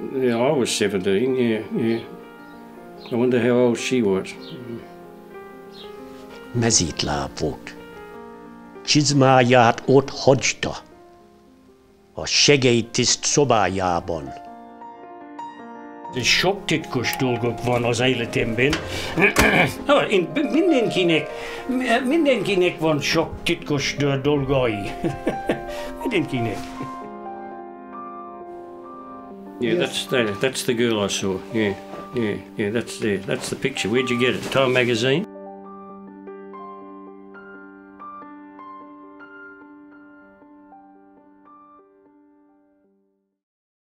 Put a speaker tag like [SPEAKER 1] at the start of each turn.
[SPEAKER 1] Yeah, I was 17, yeah, yeah. I wonder how old she was.
[SPEAKER 2] Mezítláb volt. Csizmáját ott hagyta. A segélytiszt szobájában.
[SPEAKER 3] De sok titkos dolgok van az életemben. Mindenkinek, mindenkinek van sok titkos dolgai. mindenkinek.
[SPEAKER 1] Yeah, that's the, that's the girl I saw. Yeah, yeah, yeah. That's the that's the picture. Where'd you get it? Time magazine.